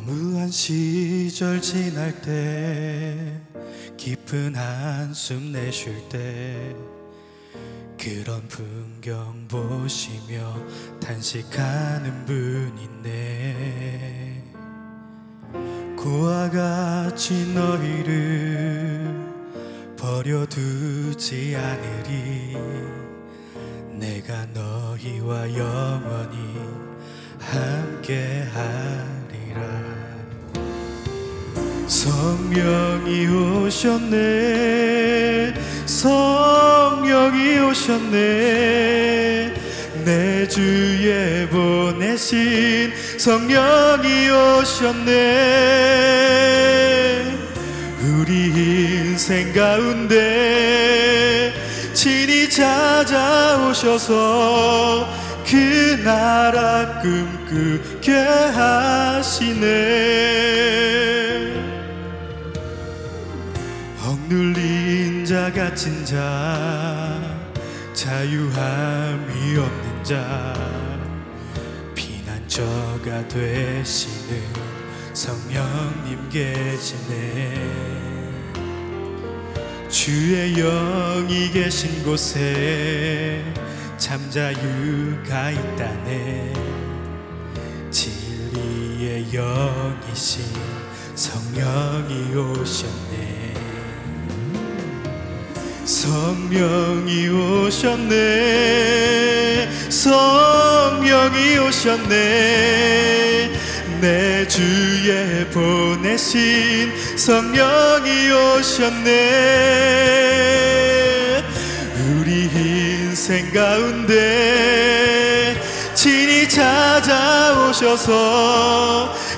허무한 시절 지날 때 깊은 한숨 내쉴 때 그런 풍경 보시며 탄식하는 분이네. 고와 같이 너희를 버려두지 않으리. 내가 너희와 영원히 함께하리 성령이 오셨네. 성령이 오셨네. 내 주에 보내신 성령이 오셨네. 우리 인생 가운데 친히 찾아오셔서 그 나라 꿈꾸게 하시네. 억눌린 자 같은 자 자유함이 없는 자 피난처가 되시는 성령님 계시네. 주의 영이 계신 곳에 참 자유가 있다네. 진리의 영이신 성령이 오셨네. 성령이 오셨네. 성령이 오셨네. 내 주에 보내신 성령이 오셨네. 우리 인생 가운데 친히 찾아오셔서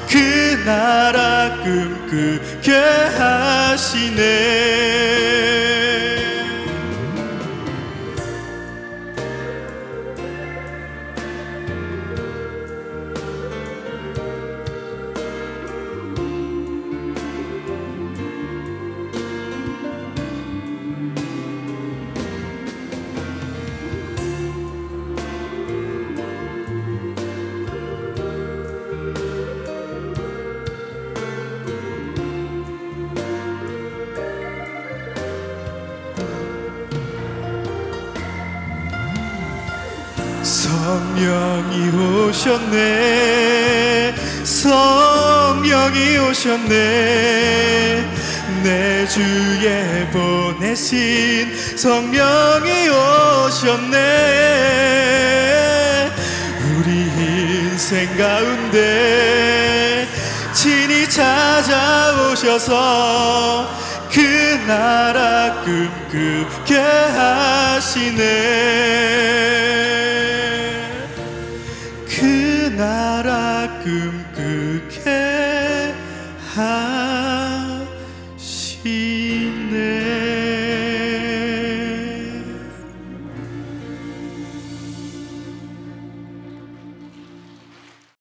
그 나라 꿈꾸게 하시네. 성령이 오셨네. 성령이 오셨네. 내 주에 보내신 성령이 오셨네. 우리 인생 가운데 친히 찾아오셔서 그 나라 꿈꾸게 하시네. 크게 하시